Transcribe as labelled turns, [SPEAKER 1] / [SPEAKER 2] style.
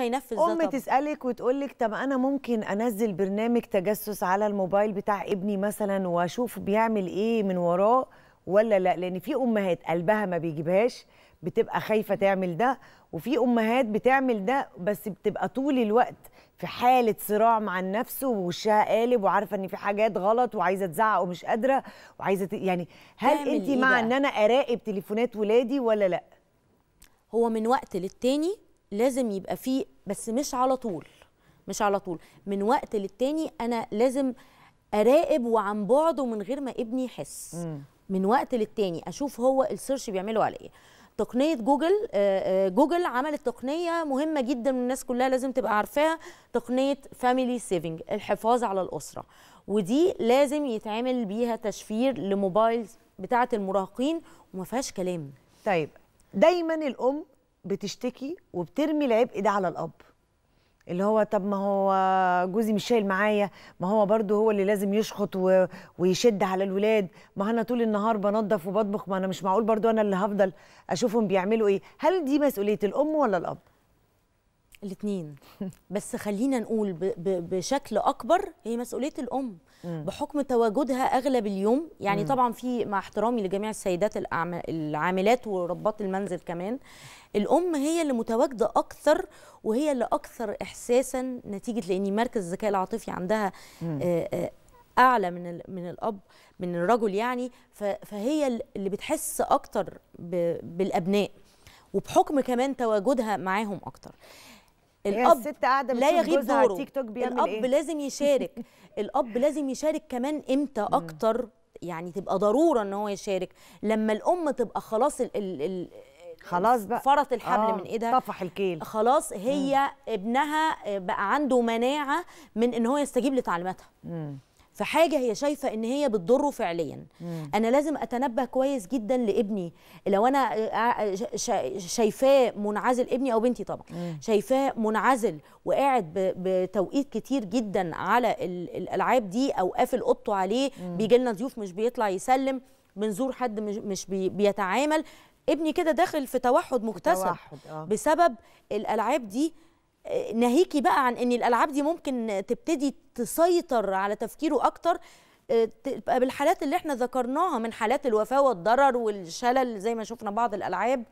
[SPEAKER 1] هينفذ ده أم
[SPEAKER 2] تسألك وتقول لك طب أنا ممكن أنزل برنامج تجسس على الموبايل بتاع ابني مثلا وأشوف بيعمل إيه من وراه ولا لأ؟ لأن في أمهات قلبها ما بيجيبهاش بتبقى خايفة تعمل ده وفي أمهات بتعمل ده بس بتبقى طول الوقت في حالة صراع مع النفس ووشها قالب وعارفة إن في حاجات غلط وعايزة تزعق ومش قادرة وعايزة ت... يعني هل انت
[SPEAKER 1] إيه
[SPEAKER 2] مع؟ إن أنا أراقب تليفونات ولادي ولا لأ؟
[SPEAKER 1] هو من وقت للتاني لازم يبقى فيه بس مش على طول مش على طول. من وقت للتاني أنا لازم أراقب وعن بعد ومن غير ما ابني يحس. من وقت للتاني أشوف هو ال search بيعمله على إيه. تقنية جوجل آه، آه، جوجل عملت تقنية مهمة جدا والناس كلها لازم تبقى عارفاها تقنية family saving الحفاظ على الأسرة. ودي لازم يتعمل بيها تشفير لموبايل بتاعة المراهقين وما فيهاش كلام.
[SPEAKER 2] طيب دايما الأم بتشتكي وبترمي العبء ده على الأب. اللي هو طب ما هو جوزي مش شايل معايا ما هو برضه هو اللي لازم يشخط و... ويشد على الولاد. ما أنا طول النهار بنظف وبطبخ ما أنا مش معقول برضه أنا اللي هفضل أشوفهم بيعملوا إيه؟ هل دي مسؤولية الأم ولا الأب؟
[SPEAKER 1] الاثنين بس خلينا نقول ب ب بشكل أكبر هي مسؤولية الأم. بحكم تواجدها أغلب اليوم يعني طبعا في مع احترامي لجميع السيدات العاملات وربات المنزل كمان الأم هي اللي متواجدة أكثر وهي اللي أكثر احساسا نتيجة لأن مركز الذكاء العاطفي عندها آه، آه، أعلى من من الأب من الرجل يعني. فهي اللي بتحس أكتر ب- بالأبناء. وبحكم كمان تواجدها معاهم
[SPEAKER 2] أكتر. قاعدة
[SPEAKER 1] لا يغيب دوره.
[SPEAKER 2] التيك توك بيعمل
[SPEAKER 1] الأب
[SPEAKER 2] إيه؟
[SPEAKER 1] لازم يشارك. الأب لازم يشارك كمان إمتى أكتر يعني تبقى ضرورة إن هو يشارك. لما الأم تبقى خلاص ال ال ال
[SPEAKER 2] خلاص بقى.
[SPEAKER 1] فرط الحبل
[SPEAKER 2] آه،
[SPEAKER 1] من ايدها
[SPEAKER 2] طفح الكيل.
[SPEAKER 1] خلاص هي ابنها بقى عنده مناعة من إن هو يستجيب لتعليماتها. في حاجة هي شايفة إن هي بتضره فعليا. أنا لازم أتنبه كويس جدا لابني. لو أنا آه، شا- شايفاه منعزل ابني أو بنتي طبعا. شايفاه منعزل وقاعد بتوقيت كتير جدا على ال- الألعاب دي أو قافل أوضته عليه بيجي لنا ضيوف مش بيطلع يسلم بنزور حد مش مش بي- بيتعامل. ابني كده داخل في توحد مكتسب
[SPEAKER 2] توحد، آه.
[SPEAKER 1] بسبب الألعاب دي. آه، ناهيكي بقى عن إن الألعاب دي ممكن تبتدي تسيطر على تفكيره أكتر آه، تبقى بالحالات اللي إحنا ذكرناها من حالات الوفاة والضرر والشلل زي ما شفنا بعض الألعاب.